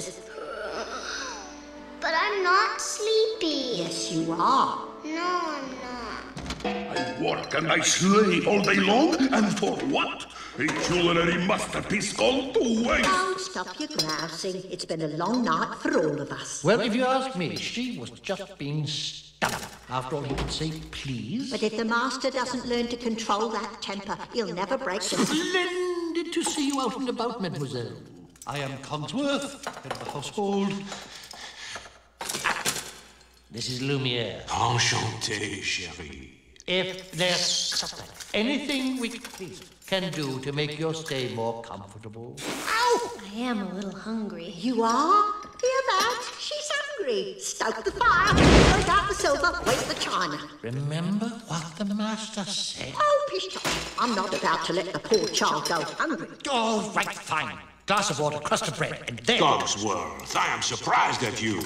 sisters. But I'm not sleepy. Yes, you are. No, I'm not. I work and I slave all day long, and for what? A culinary masterpiece gone to waste. Oh, stop your grousing. It's been a long night for all of us. Well, if you ask me, she was just being stubborn. After all, he could say please. But if the master doesn't learn to control that temper, he'll never break the... Splendid to see you out and about, mademoiselle. I am Cogsworth, head of the household. This is Lumiere. Enchanté, chérie. If there's anything we can do to make your stay more comfortable. Ow! I am a little hungry. You are? Hear that? She's hungry. Stoke the fire. Break out the silver. Wait the china. Remember what the master said. Oh, pish. I'm not about to let the poor child go hungry. All right, fine. Glass of water, crust of bread, and I am surprised at you.